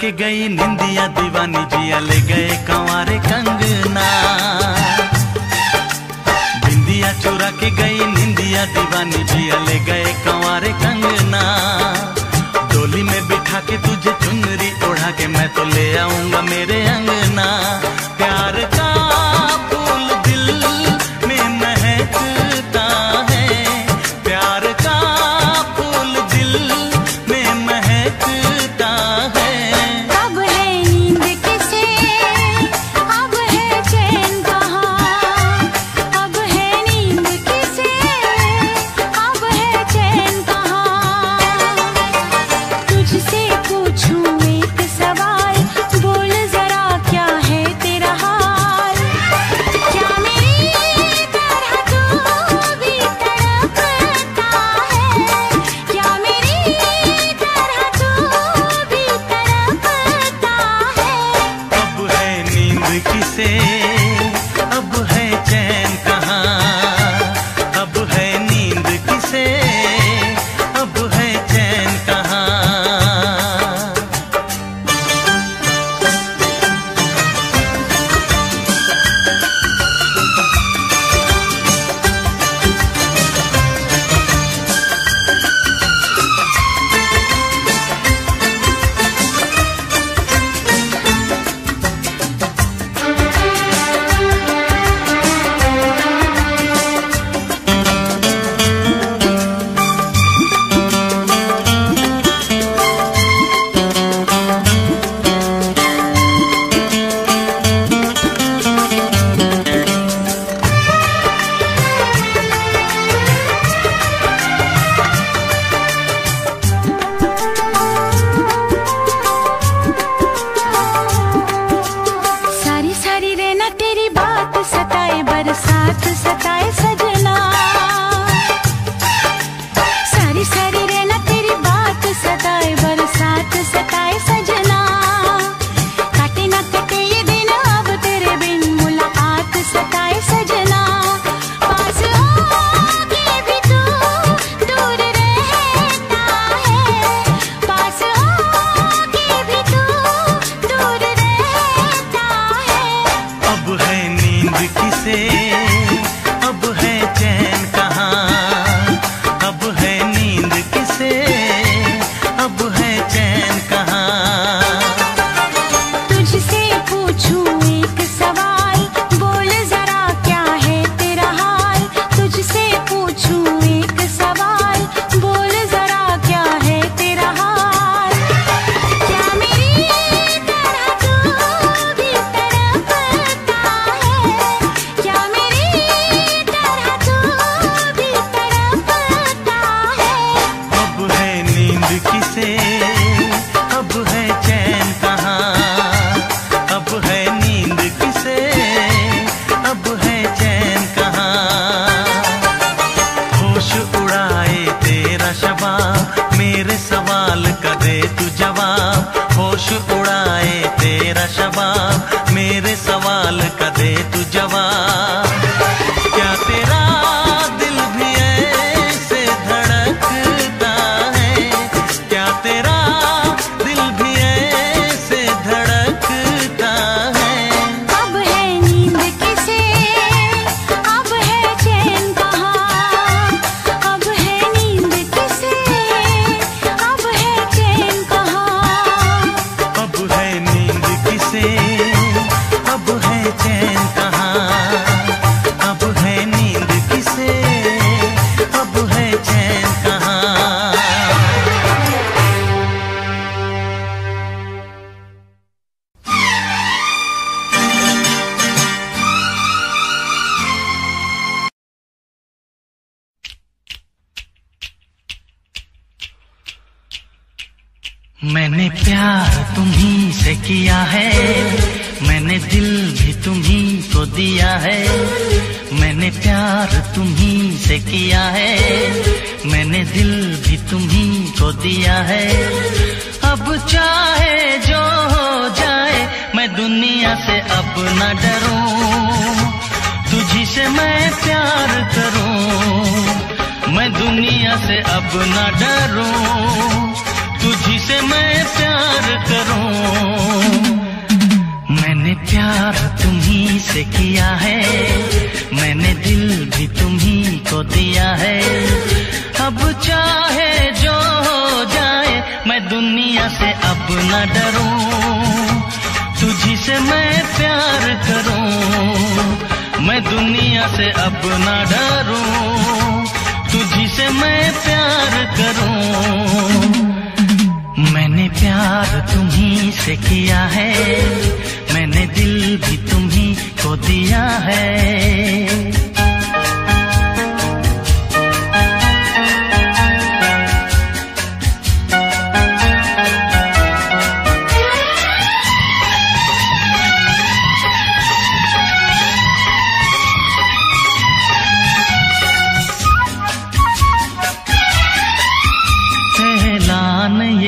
के गई निंदिया दीवानी जी अले गए कंवारे कंगना। बिंदिया चुरा के गई निंदिया दीवानी जी अले गए कंवारे कंगना। डोली में बिठा के तुझे चुनरी ओढ़ा के मैं तो ले आऊँगा मेरे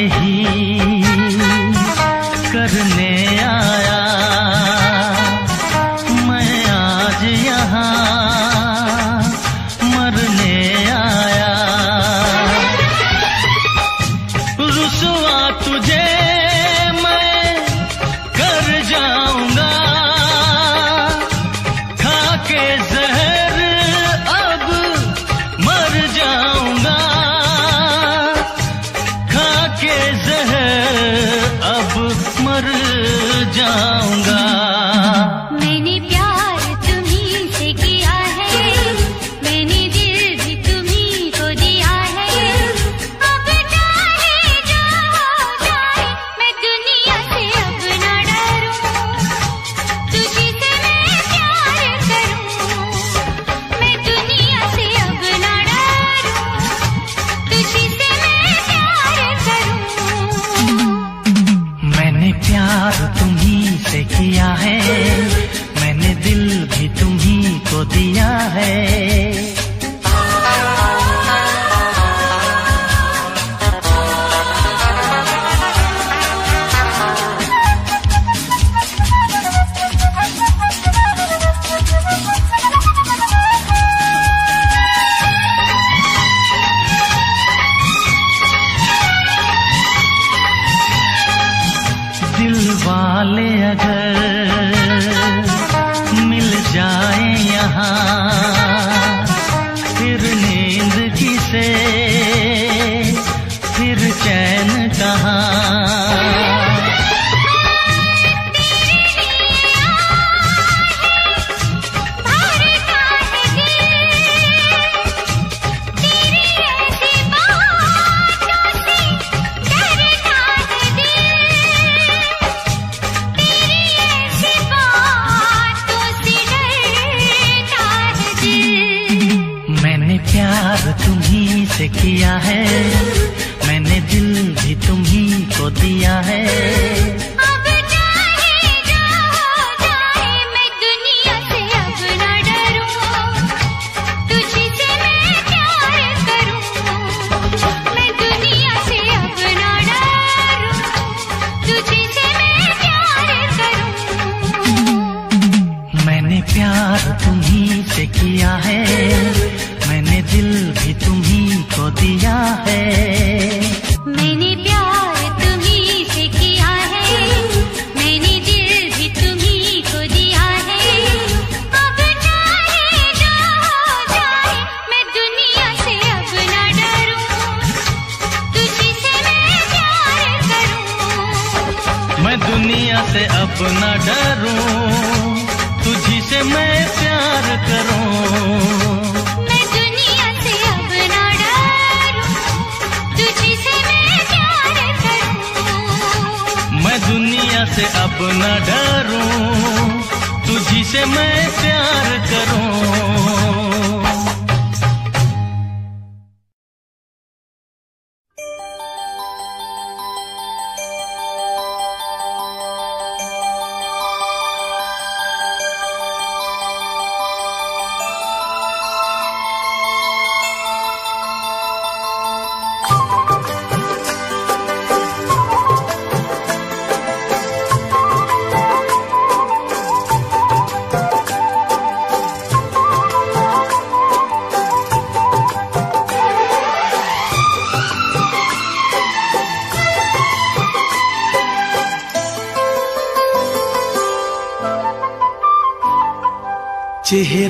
यही अब न डरूं तुझी से मैं प्यार करूँ। मैं दुनिया से अब ना डरूं तुझी से मैं प्यार करूँ।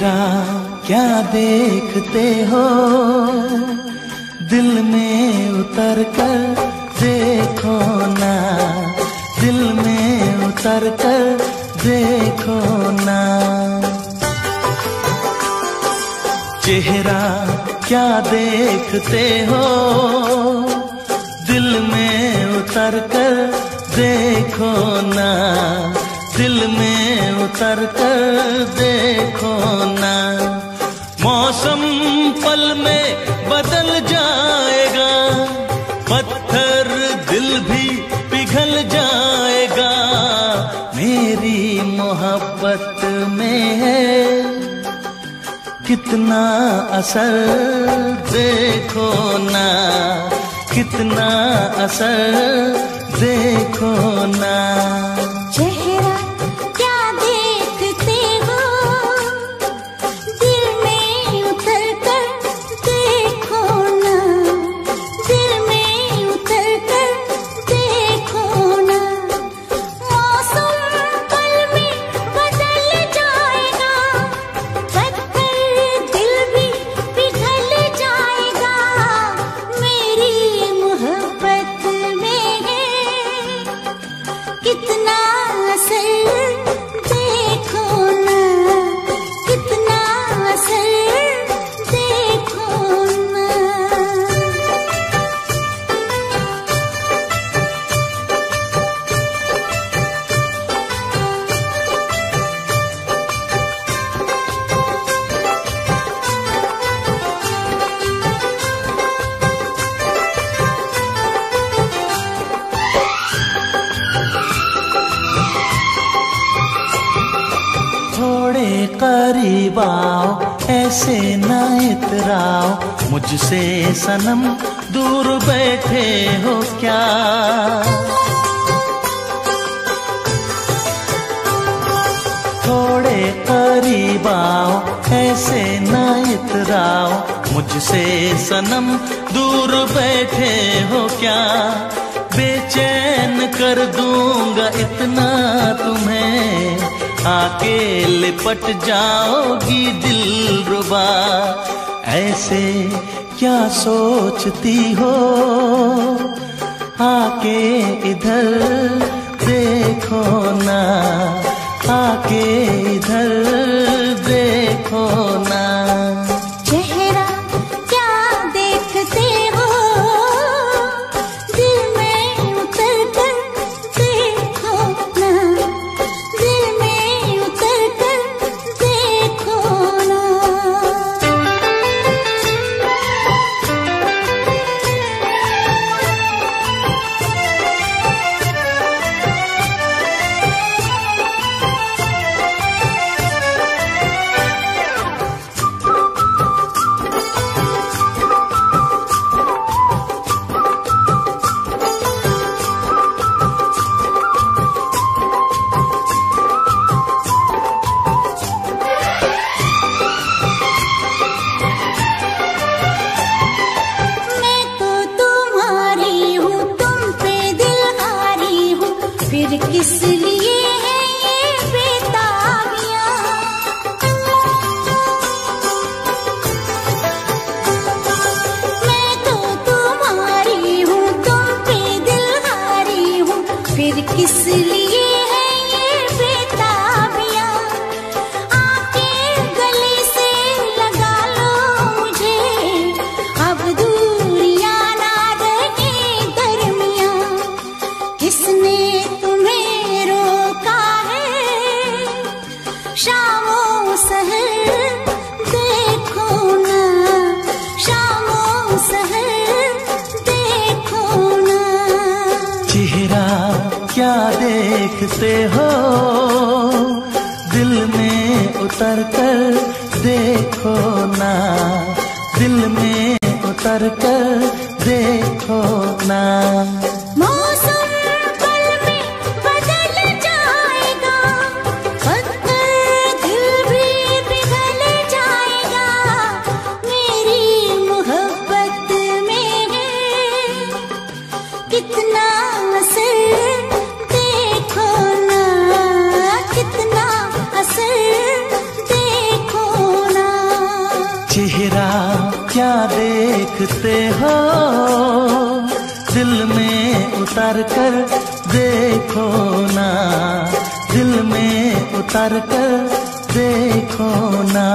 मैं दुनिया से अब न डरूं तुझी से मैं प्यार करूँ चेहरा क्या देखते हो? दिल में उतर कर देखो ना। दिल में उतर कर देखो ना। चेहरा क्या देखते हो? दिल में उतर कर देखो ना। दिल में उतर कर देखो ना। मौसम पल में बदल जाएगा, पत्थर दिल भी पिघल जाएगा। मेरी मोहब्बत में है कितना असर देखो ना, कितना असर देखो ना। इतराओ मुझसे सनम दूर बैठे हो क्या? थोड़े करीब आओ, ऐसे न इतराओ मुझसे सनम दूर बैठे हो क्या? बेचैन कर दूँगा इतना तुम्हें आके लिपट जाओगी दिल रुबा। ऐसे क्या सोचती हो? आके इधर देखो ना, आके इधर देखो ना। कर देखो ना दिल में उतर कर देखो ना।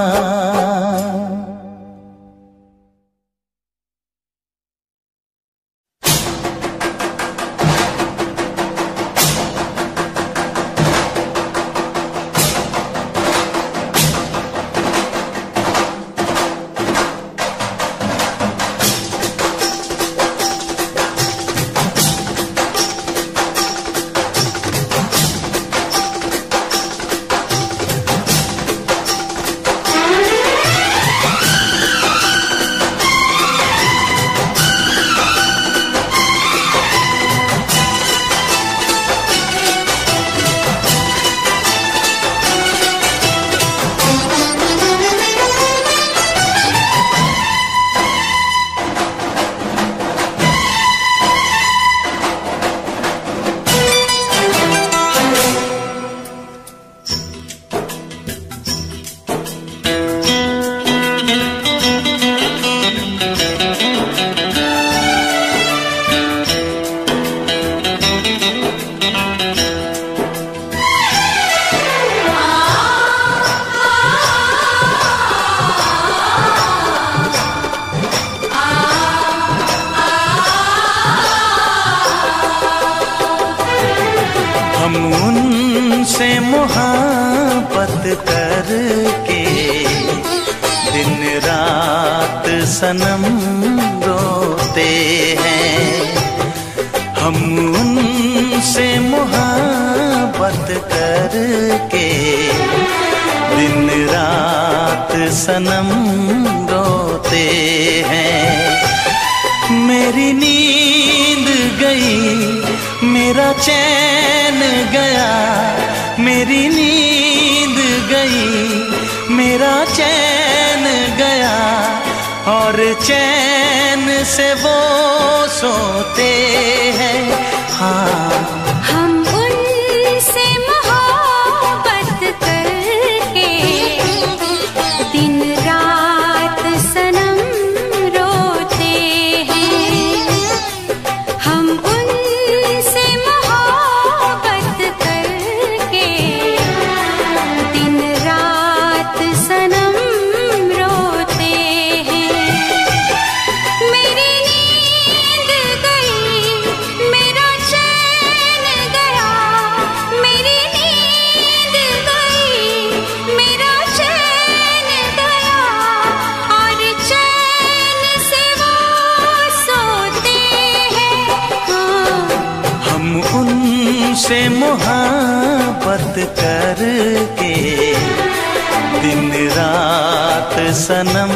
दिन रात सनम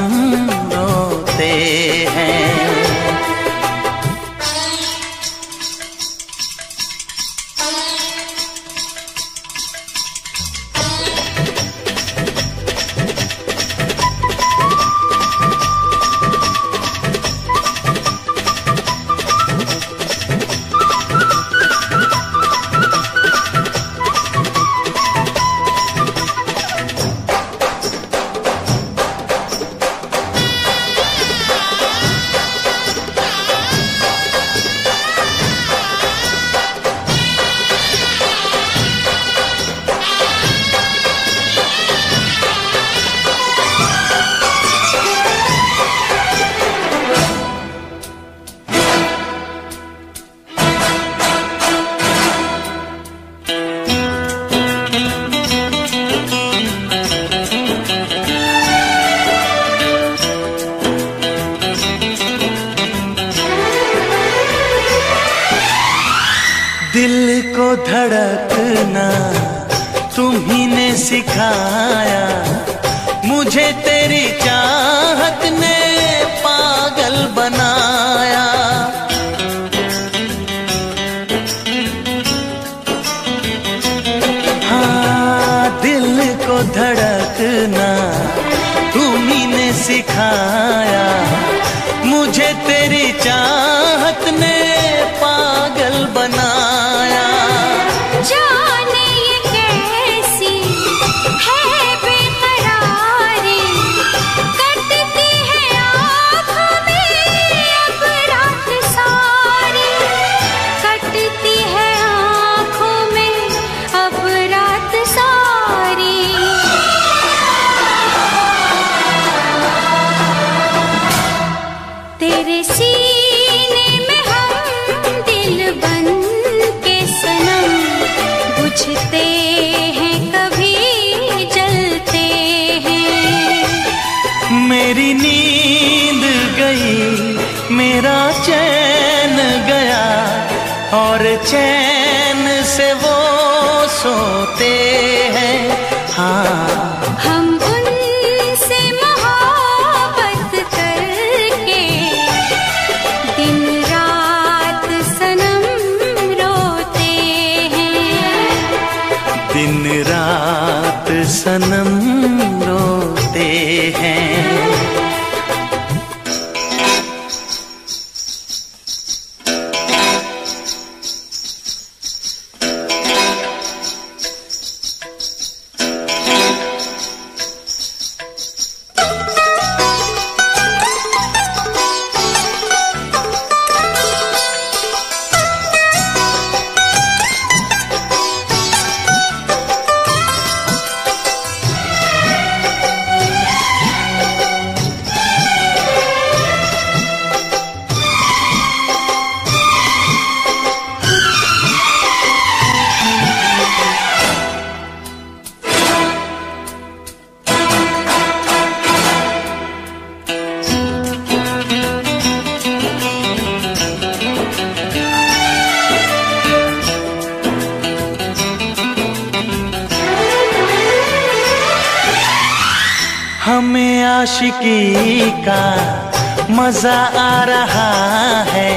रोते हैं। मज़ा आ रहा है।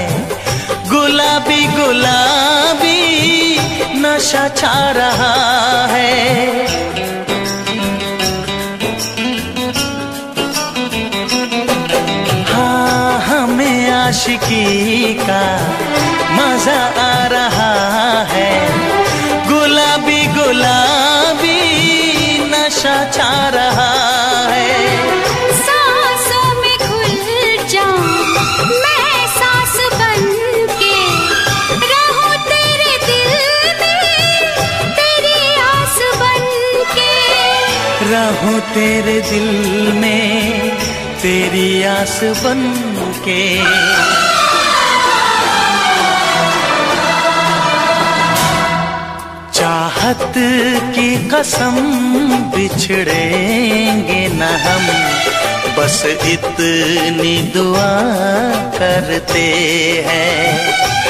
गुलाबी गुलाबी नशा छा रहा तेरे दिल में तेरी आस बन के। चाहत की कसम बिछड़ेंगे न हम, बस इतनी दुआ करते हैं।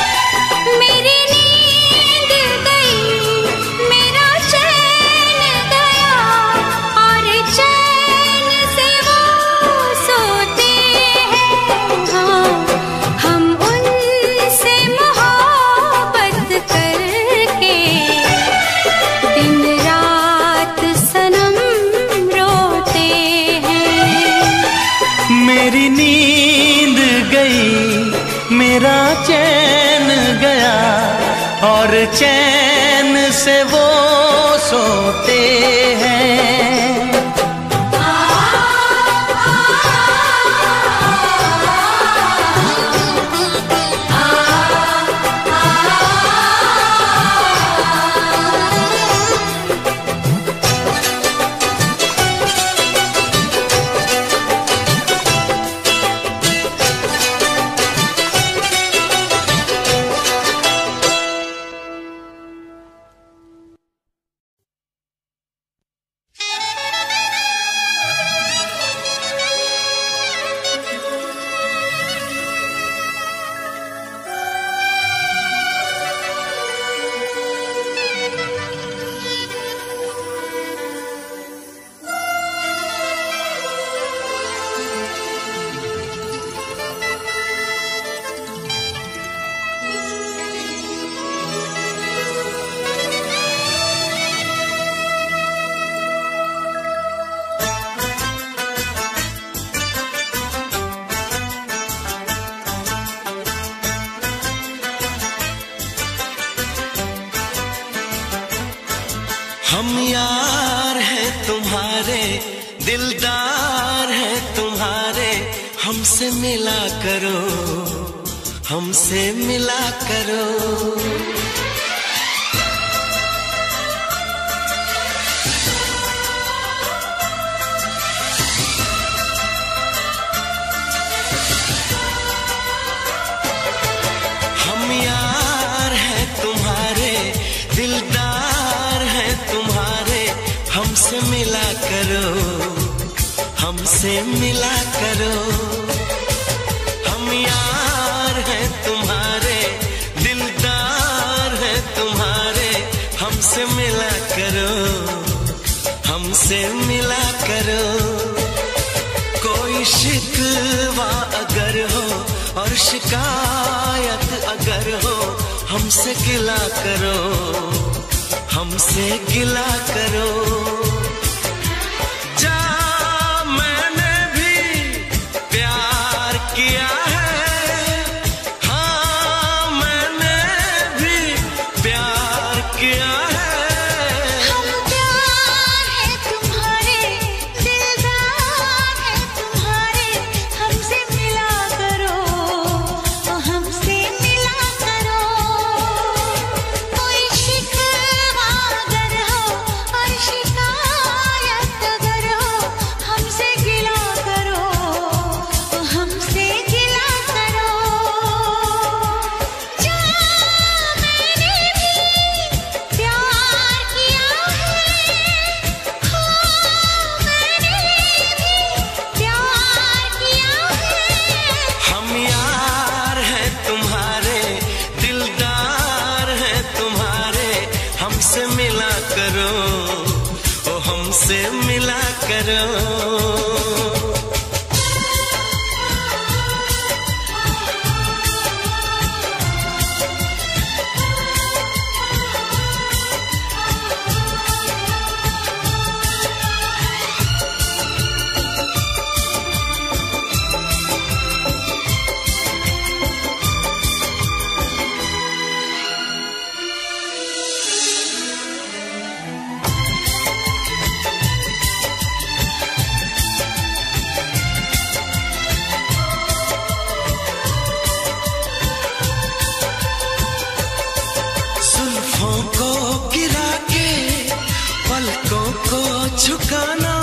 झुकाना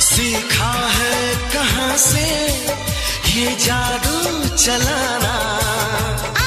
सीखा है कहाँ से? ये जादू चलाना।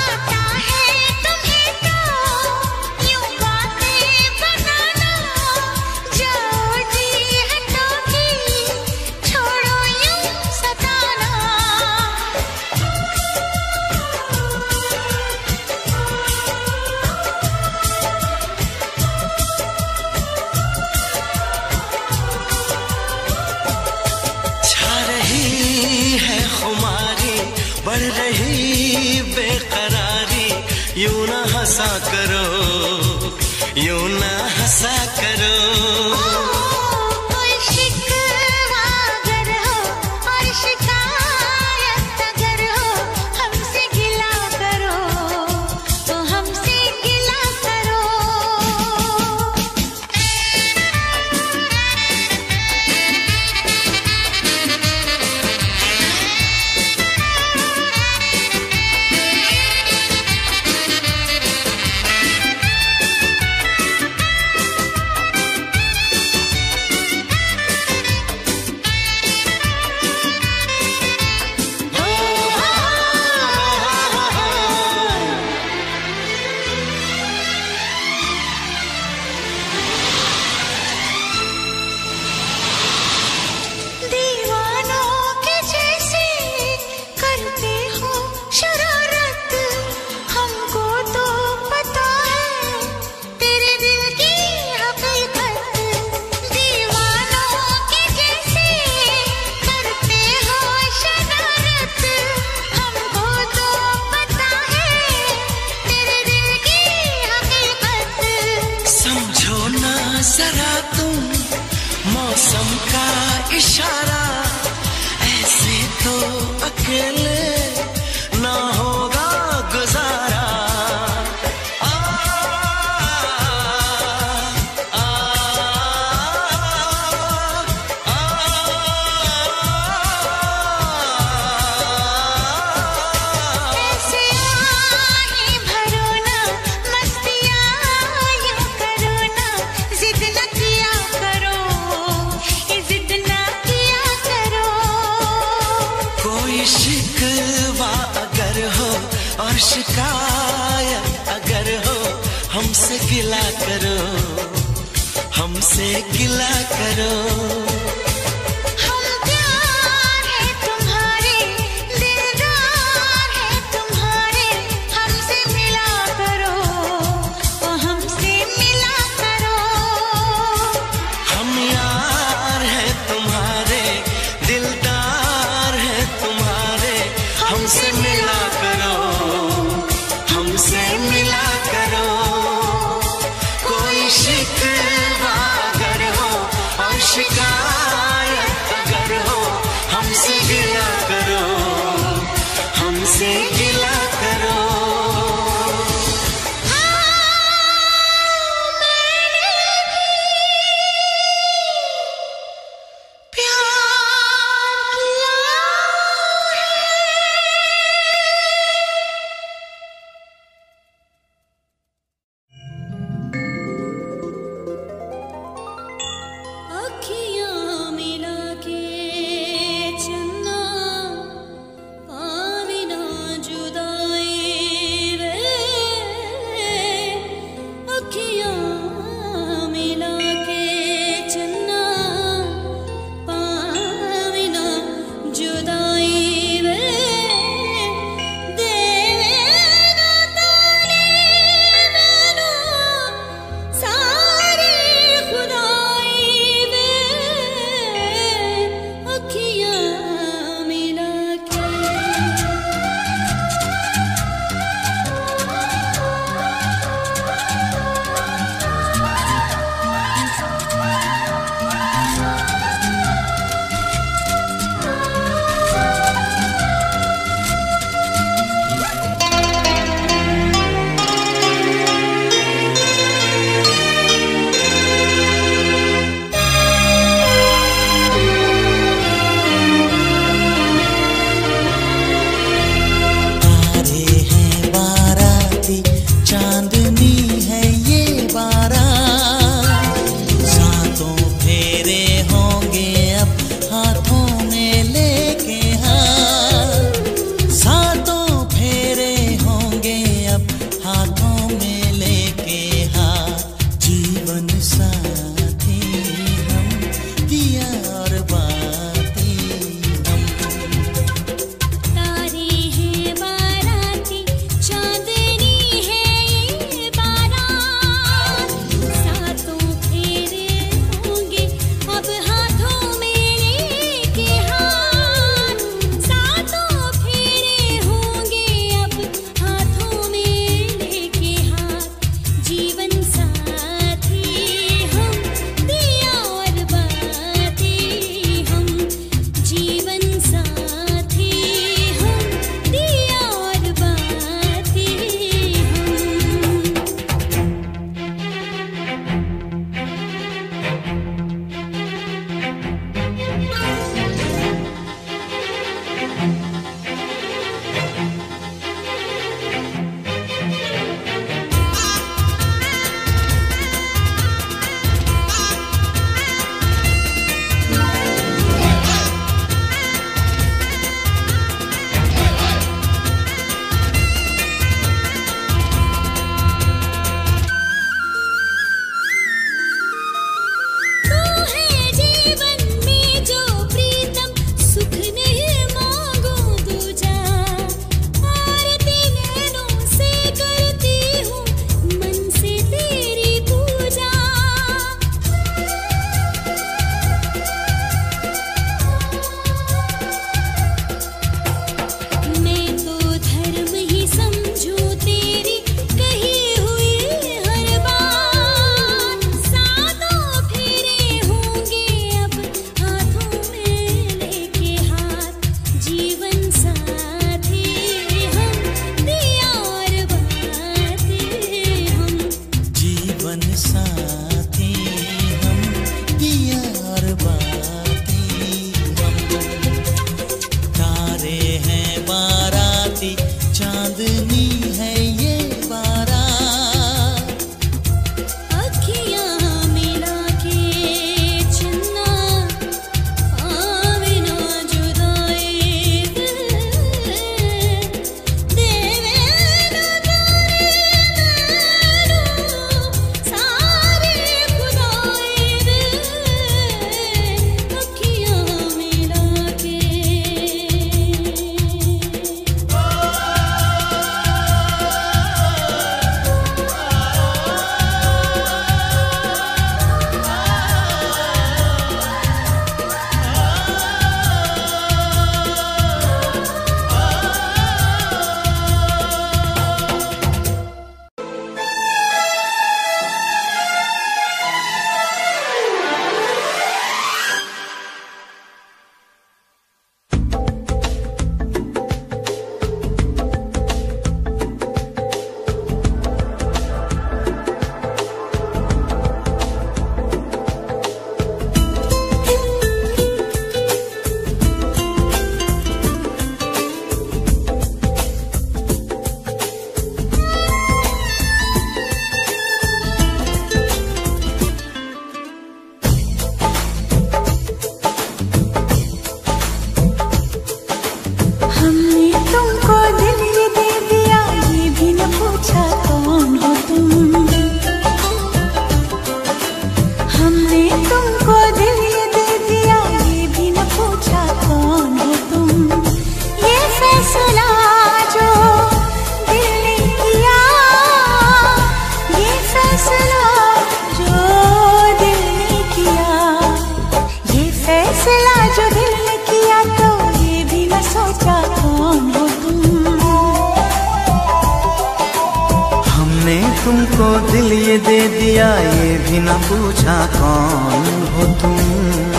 ये दे दिया ये भी ना पूछा कौन हो तुम।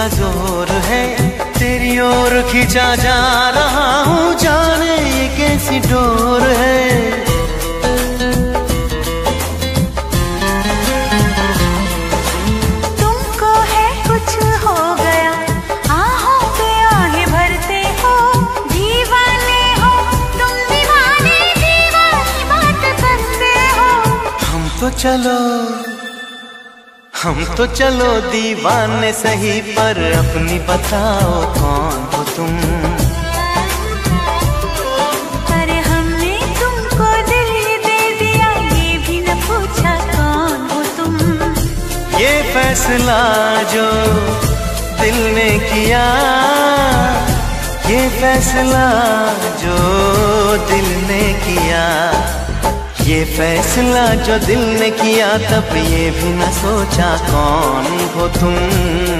किसका ज़ोर है। तेरी ओर खींचा जा रहा हूँ। जाने ये कैसी डोर है। तुमको है कुछ हो गया। आहों पे आहें भरते हो। दीवाने हो। तुम दीवाने दीवानी बात करते हो। हम तो चलो। हम तो चलो दीवाने सही पर अपनी बताओ कौन हो तुम? अरे हमने तुमको दिल दे दिया भी न पूछा कौन हो तुम? ये फैसला जो दिल ने किया ये फैसला जो दिल ने किया। ये फैसला जो दिल ने किया तब ये भी न सोचा कौन हो तुम।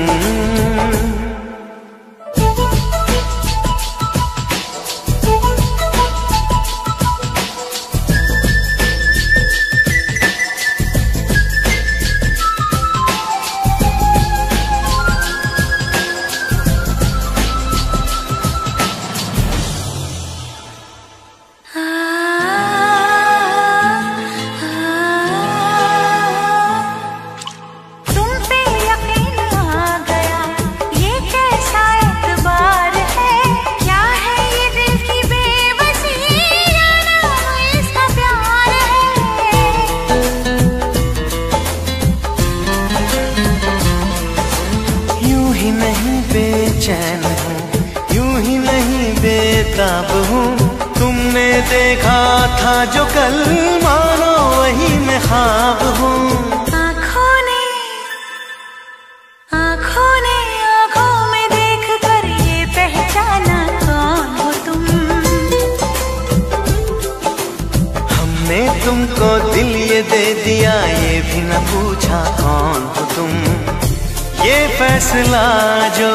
फैसला जो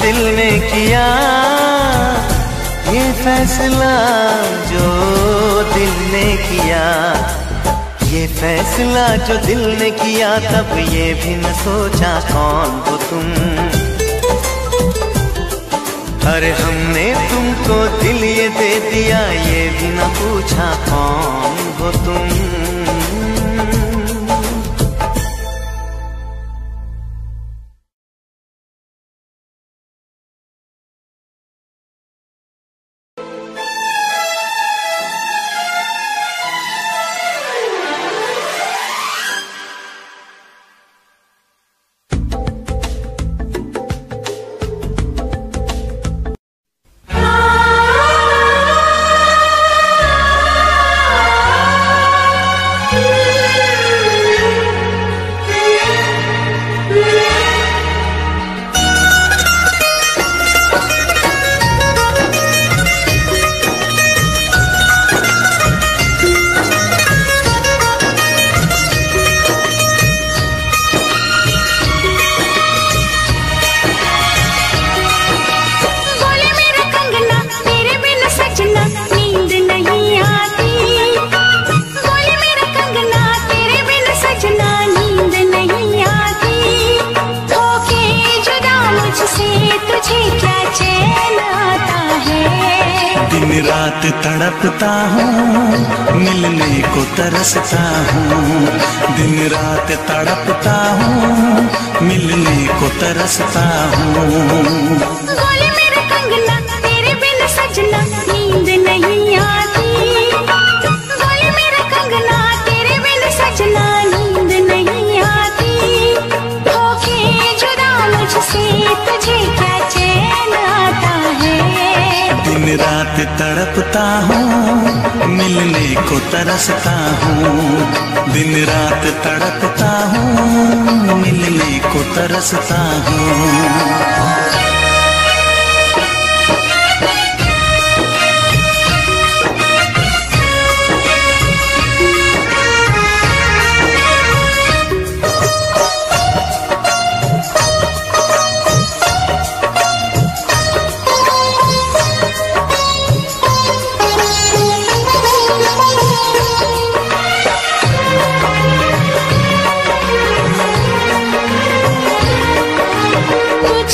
दिल ने किया, ये फैसला जो दिल ने किया, ये फैसला जो दिल ने किया, तब ये भी न सोचा कौन हो तुम। अरे हमने तुमको दिल ये दे दिया, ये भी न पूछा कौन हो तुम।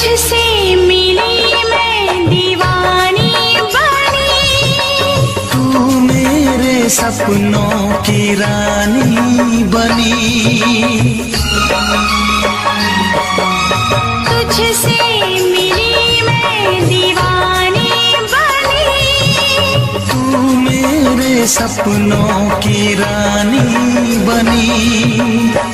तुझसे मिली मैं दीवानी बनी। तू मेरे सपनों की रानी बनी। तुझसे मिली मैं दीवानी बनी। तू मेरे सपनों की रानी बनी।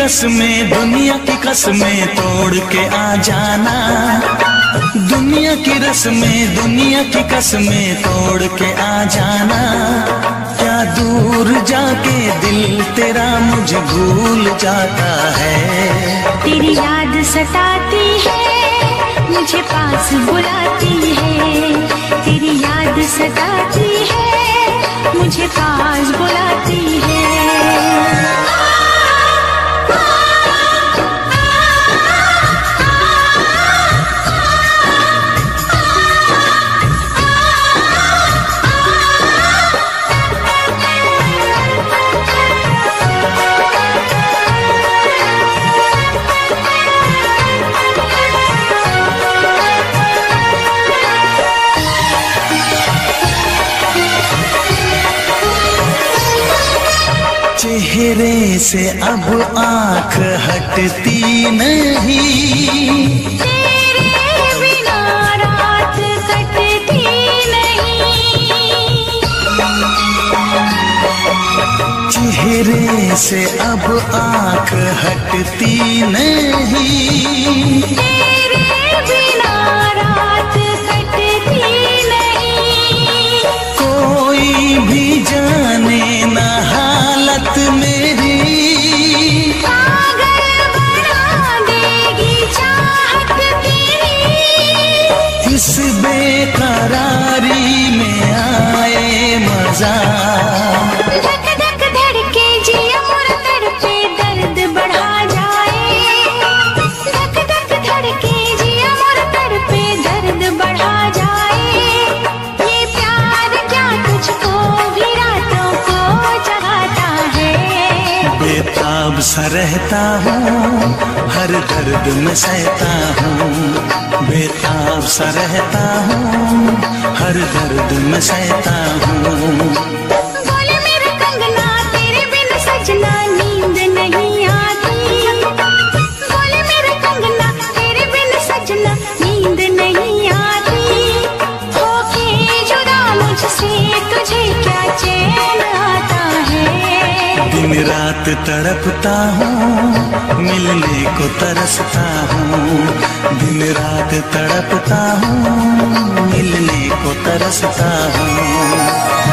रस्में दुनिया की कसमें तोड़ के आ जाना। दुनिया की रस्में दुनिया की कसमें तोड़ के आ जाना। क्या दूर जाके दिल तेरा मुझे भूल जाता है? तेरी याद सताती है, मुझे पास बुलाती है। तेरी याद सताती है, मुझे पास बुलाती है। चेहरे से अब आँख हटती नहीं। तेरे बिना रात कटती नहीं। चेहरे से अब आँख हटती नहीं। रहता हूँ, हर दर्द में सहता हूँ, बेताब सा रहता हूँ, हर दर्द में सहता हूँ। रात तड़पता हूँ, मिलने को तरसता हूँ। दिन रात तड़पता हूँ, मिलने को तरसता हूँ।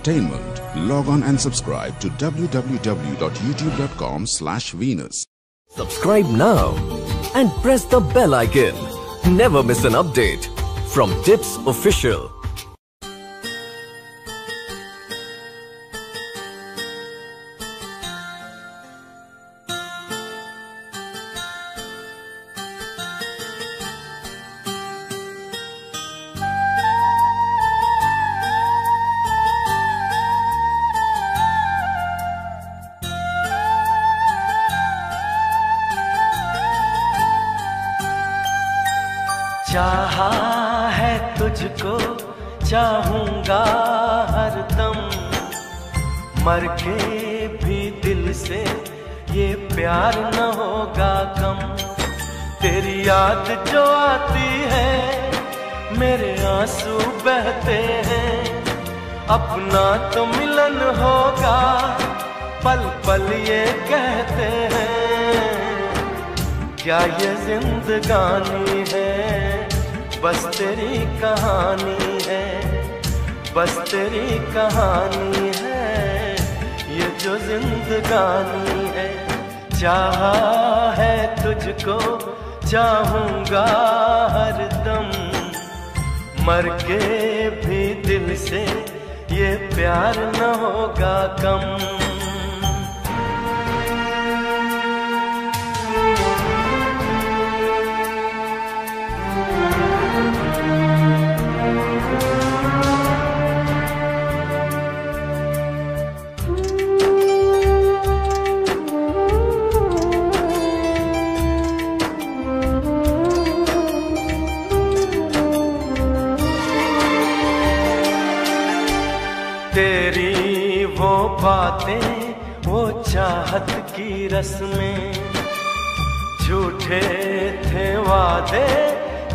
entertainment. Log on and subscribe to www.youtube.com slash Venus. Subscribe now and press the bell icon. Never miss an update from Tips Official. कहानी है, ये जो जिंदगानी है। चाह है तुझको, चाहूँगा हर दम। मर के भी दिल से ये प्यार न होगा कम। रस्में झूठे थे वादे,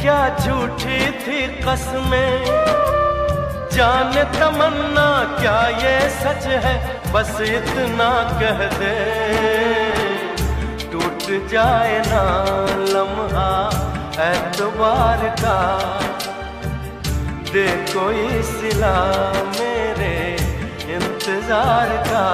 क्या झूठी थी कसमें? जान तमन्ना, क्या ये सच है? बस इतना कह दे। टूट जाए ना लम्हा एतबार का, दे कोई सिला मेरे इंतज़ार का।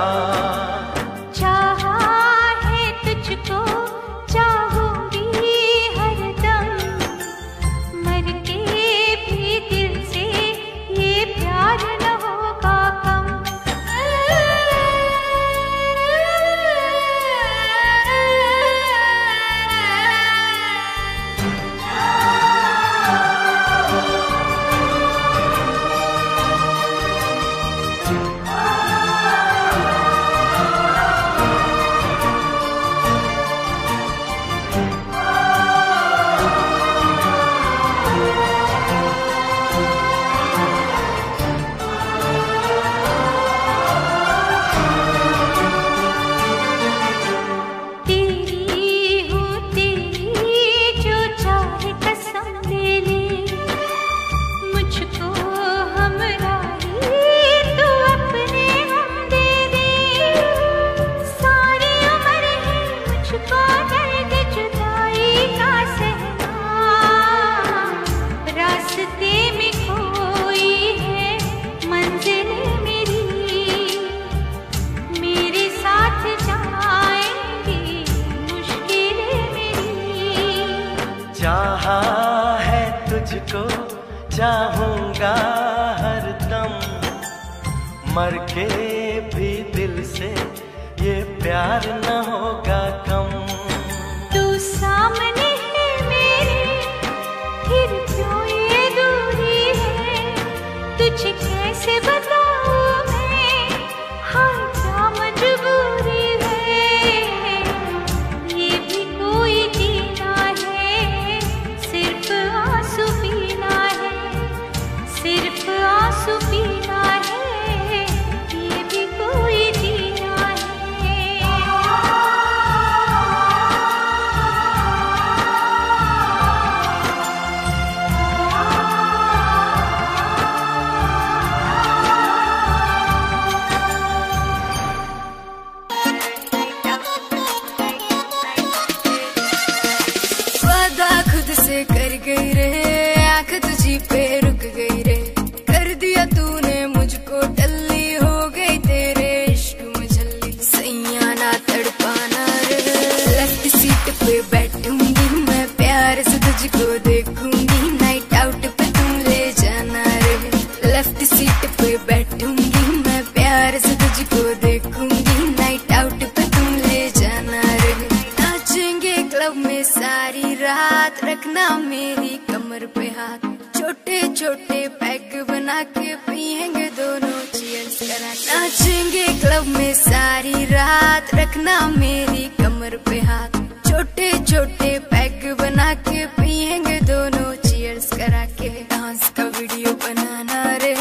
वीडियो बनाना रे।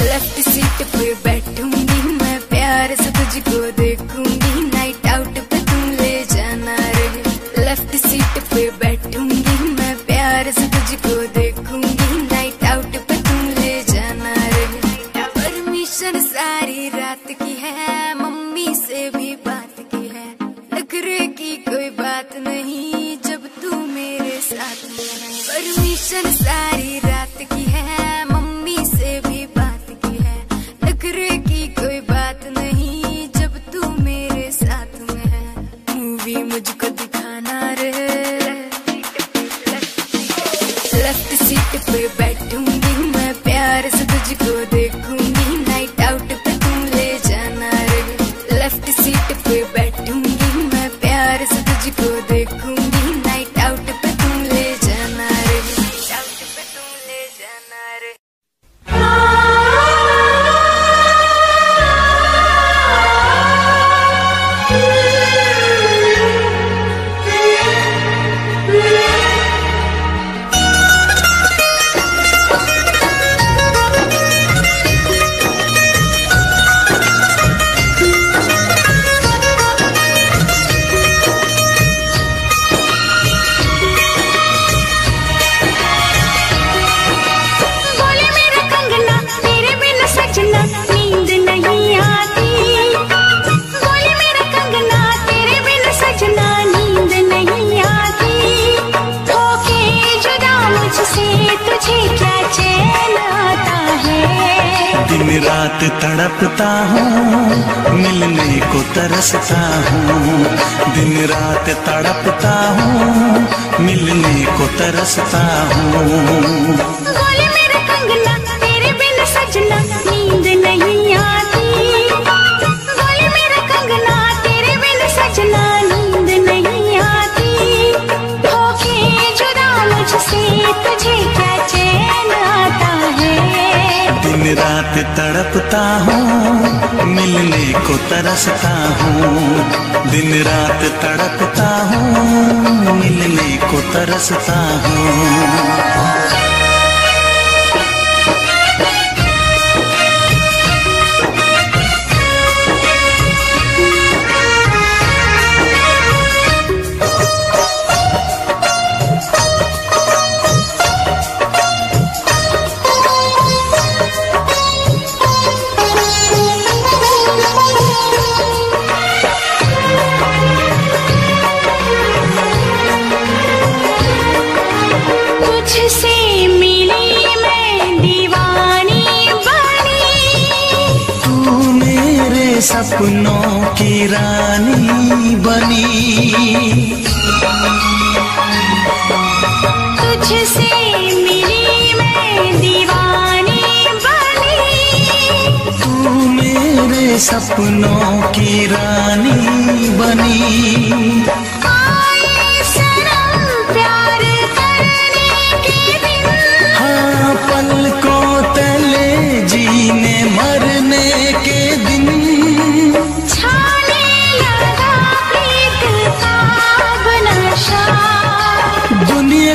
लेफ़्ट सीट पे बैठूँगी मैं प्यार से तुझको देख सपनों की रानी बनी। तुझसे मिली मैं दीवानी बनी। तू मेरे सपनों की रानी बनी।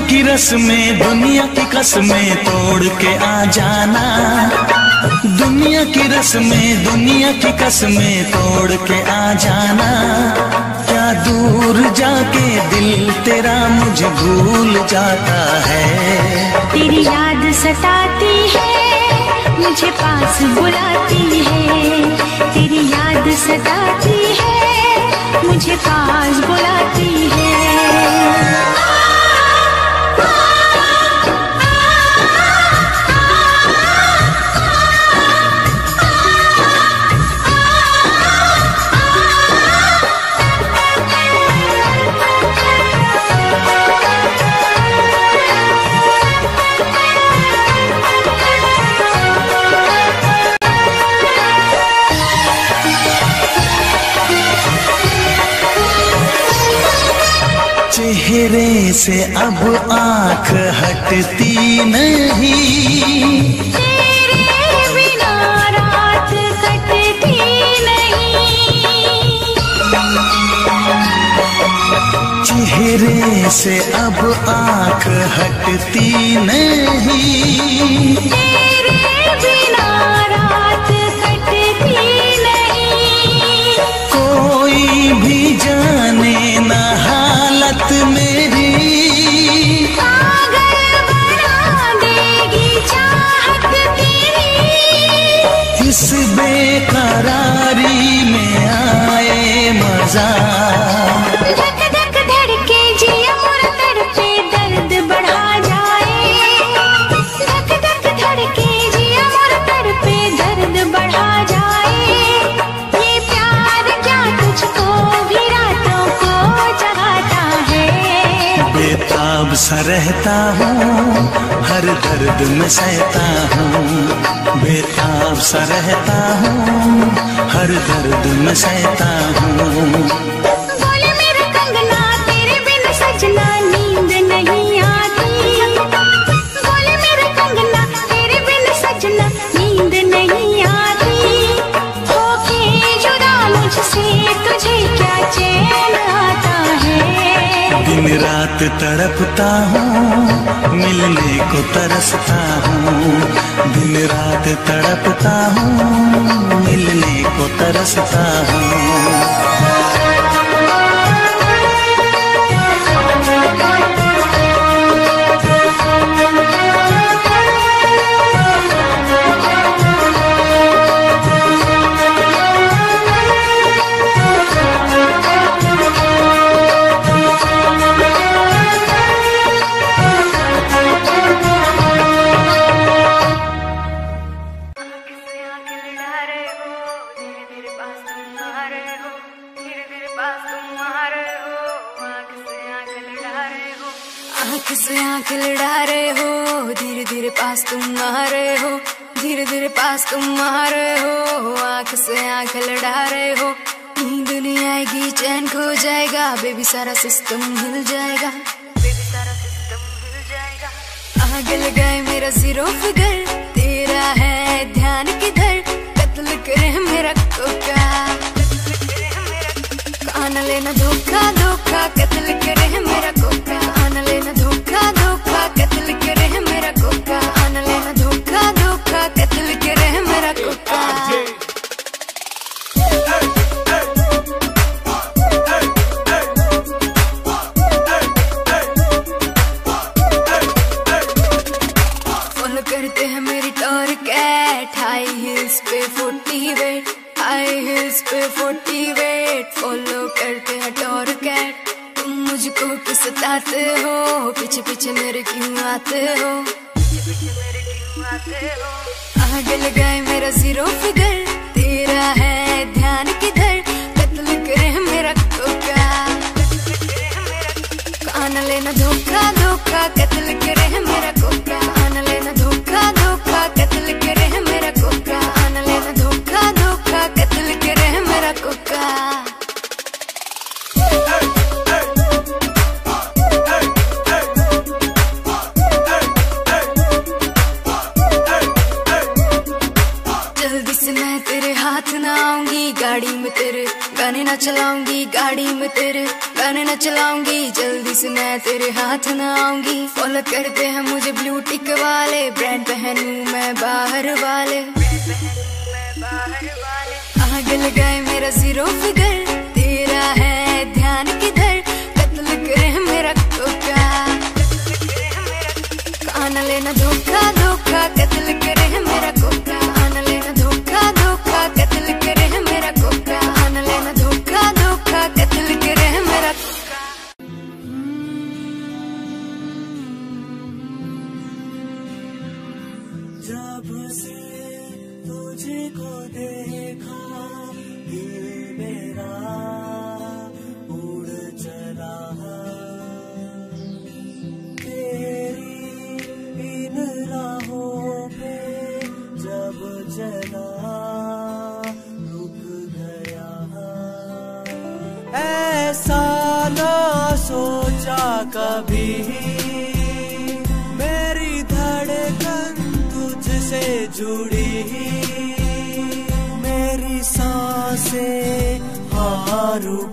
की रस्में, दुनिया की कसमें तोड़ के आ जाना। दुनिया की रस्में, दुनिया की कसमें तोड़ के आ जाना। क्या दूर जाके दिल तेरा मुझे भूल जाता है? तेरी याद सताती है, मुझे पास बुलाती है। तेरी याद सताती है, मुझे पास बुलाती है। चेहरे से अब आँख हटती तेरे नहीं। चेहरे से अब आँख हटती नहीं। मज़ा धक धक धड़के जिया मोर तड़पे दर्द बढ़ा जाए। धक धक धड़के जिया मोर तड़पे दर्द बढ़ा जाए। ये प्यार क्या तुझको भी रातों को जगाता है? बेताब सा रहता हूँ हर दर्द में सहता हूँ बेताब सा रहता हूँ हर दर्द में सहता हूँ। दिन रात तड़पता हूँ, मिलने को तरसता हूँ। दिन रात तड़पता हूँ, मिलने को तरसता हूँ। पास तुम रहे हो, आँख से आँख लड़ा रहे हो। नींद नहीं आएगी, चैन खो जाएगा। बेबी सारा सिस्टम हिल जाएगा। बेबी सारा सिस्टम हिल जाएगा। आग लगाए मेरा ज़ीरो फिगर तेरा है ध्यान किधर? कत्ल करे मेरा कोका आना लेना धोखा धोखा, कत्ल करे मेरा कोका हिल्स पे फोर्टी वेट फॉलो करते हैं टॉर कैट। तुम मुझको क्यों सताते हो, पीछे पीछे मेरे क्यों आते हो? आगे लगाए मेरा ज़ीरो फिगर, तेरा है ध्यान किधर? कत्ल करे मेरा कोका आना लेना धोखा धोखा, कत्ल करे मेरा कोका गाड़ी में तेरे, गाने ना चलाऊँगी, गाड़ी में तेरे, गाने ना चलाऊँगी, जल्दी से मैं तेरे हाथ ना आऊँगी। फॉलो करते हैं मुझे ब्लू टिक वाले ब्रांड पहनूं मैं बाहर वाले। आगे लगाए मेरा ज़ीरो फिगर, तेरा है ध्यान किधर? कत्ल करे मेरा कोका आना लेना धोखा धोखा, कत्ल करे मेरा कोका जब से तुझे को देखा, दिल मेरा उड़ चला तेरी इन राहों पे जब चला, रुक गया ऐसा ना सोचा कभी जुड़ी मेरी साँसें हारू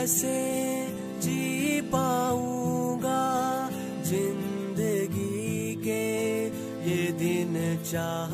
कैसे जी पाऊँगा ज़िंदगी के ये दिन चाह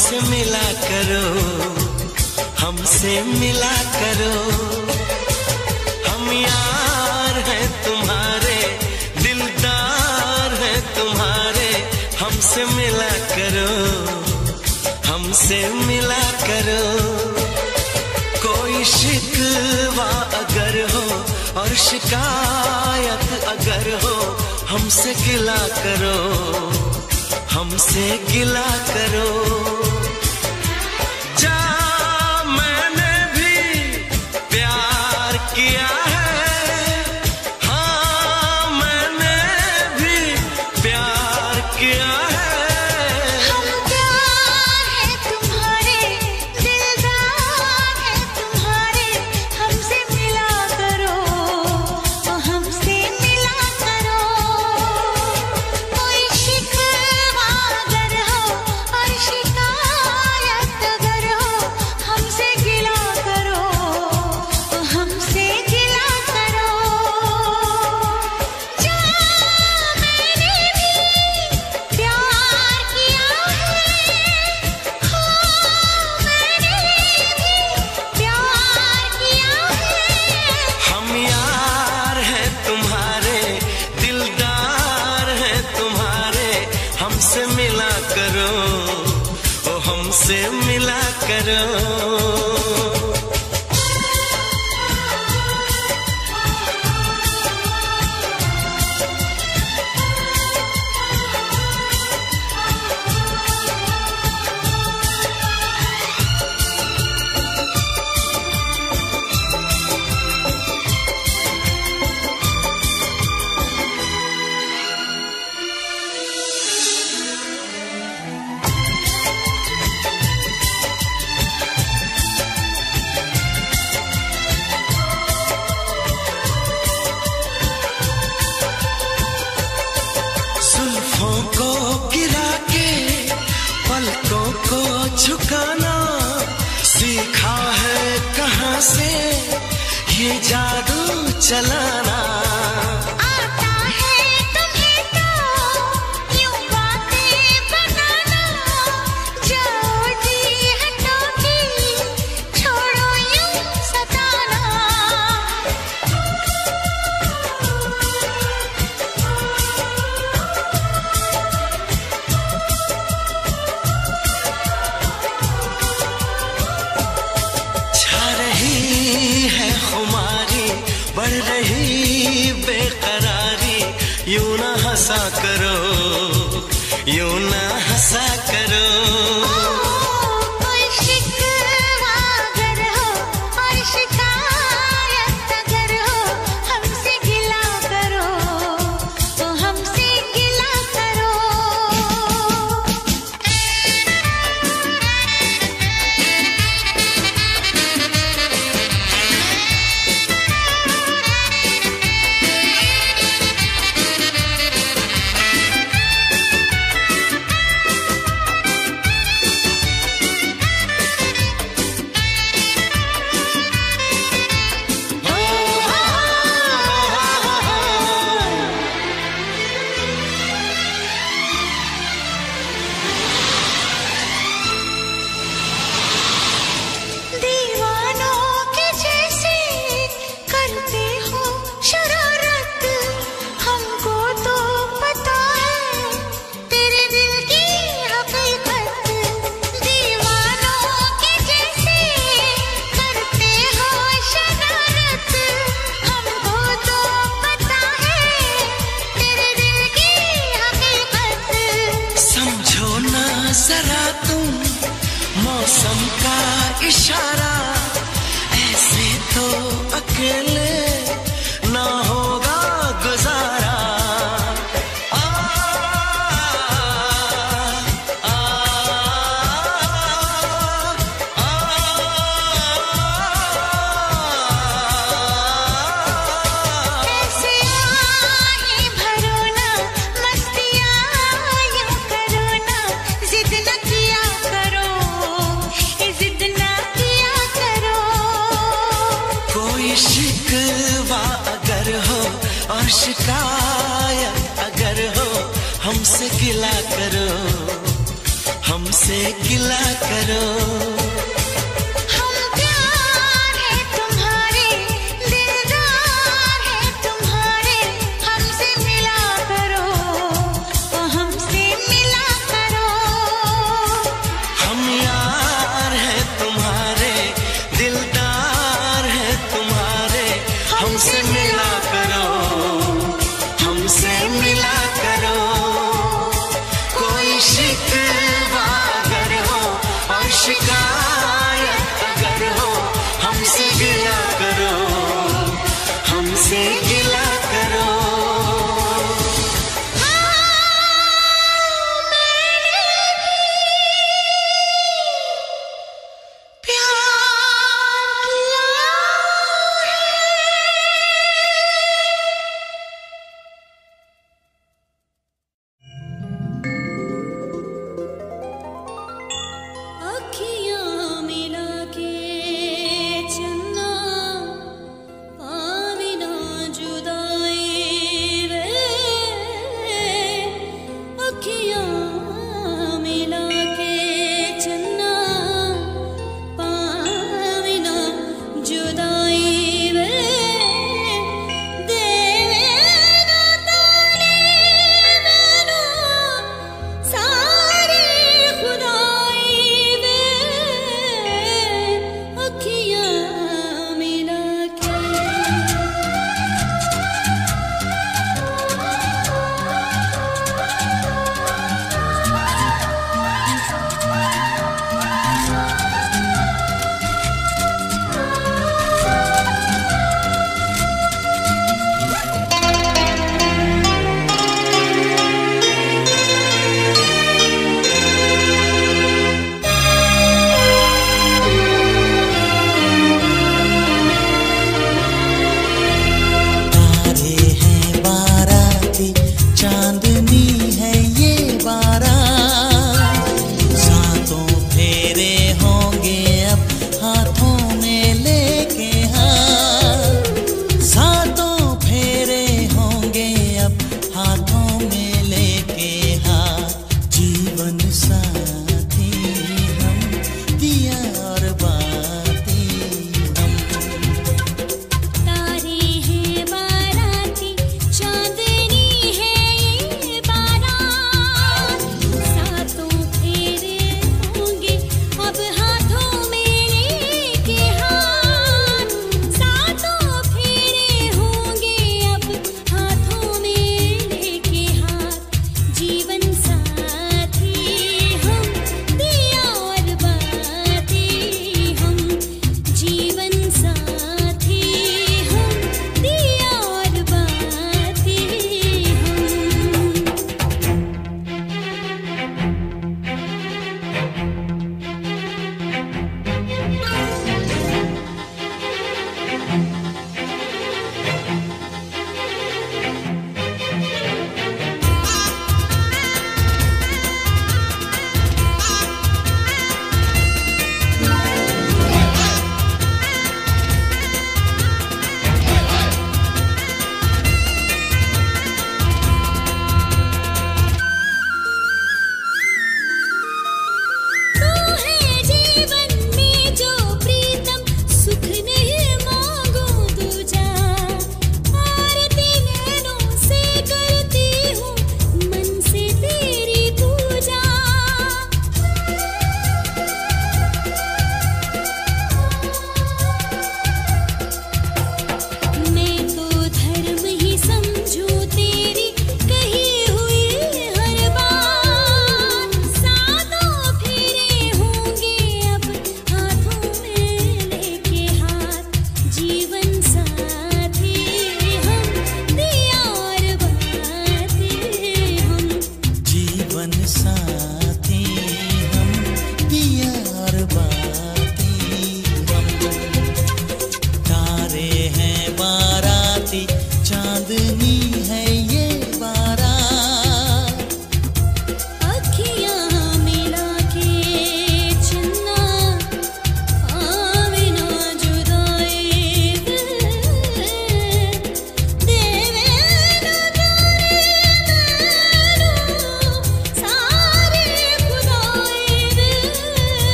हमसे मिला करो, हमसे मिला करो। हम यार हैं तुम्हारे, दिलदार हैं तुम्हारे। हमसे मिला करो, हमसे मिला करो। कोई शिकवा अगर हो और शिकायत अगर हो, हमसे गिला करो। हमसे गिला करो।